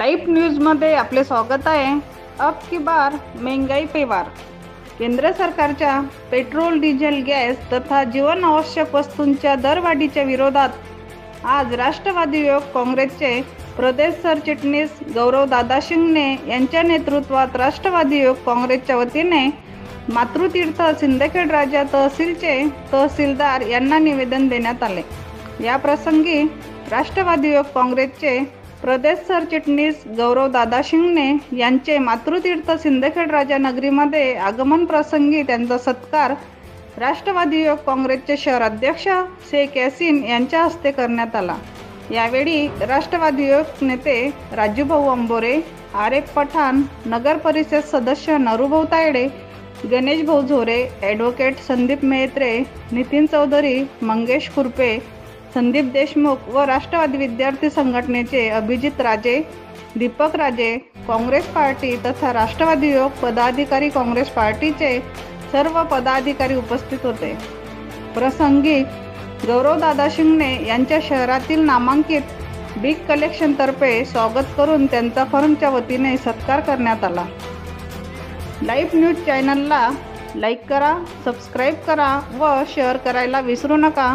न्यूजमध्ये आपले स्वागत आहे. अब की बार महंगाई पे वार केंद्र सरकारच्या पेट्रोल डिझेल गॅस तथा जीवनावश्यक वस्तूंच्या दरवाढीच्या विरोधात आज राष्ट्रवादी युवक काँग्रेसचे प्रदेश सरचिटणीस गौरवदादा शिंगणे यांच्या नेतृत्वात राष्ट्रवादी युवक काँग्रेसच्या वतीने मातृतीर्थ सिंदखेड राजा तहसीलचे तहसीलदार यांना निवेदन देण्यात आले. या प्रसंगी राष्ट्रवादी युवक काँग्रेसचे प्रदेश सरचिटणीस गौरवदादा शिंगणे यांचे मातृतीर्थ सिंदखेड राजा नगरीमध्ये आगमन प्रसंगी त्यांचा सत्कार राष्ट्रवादी युवक काँग्रेसचे शहर अध्यक्ष शेख यासीन यांच्या हस्ते करण्यात आला. यावेळी राष्ट्रवादी युवक नेते राजूभाऊ अंबोरे आरेफ पठाण नगर परिषद सदस्य नरूभाऊ तायडे गणेश भाऊ झोरे ॲडव्होकेट संदीप मेहत्रे नितीन चौधरी मंगेश खुरपे संदीप देशमुख व राष्ट्रवादी विद्यार्थी संघटनेचे अभिजित राजे दीपक राजे काँग्रेस पार्टी तथा राष्ट्रवादी युवक पदाधिकारी काँग्रेस पार्टीचे सर्व पदाधिकारी उपस्थित होते. प्रसंगी गौरवदादा शिंगणे यांच्या शहरातील नामांकित बिग कलेक्शनतर्फे स्वागत करून त्यांचा फर्मच्या वतीने सत्कार करण्यात आला. लाईव्ह न्यूज चॅनलला लाईक करा सबस्क्राईब करा व शेअर करायला विसरू नका.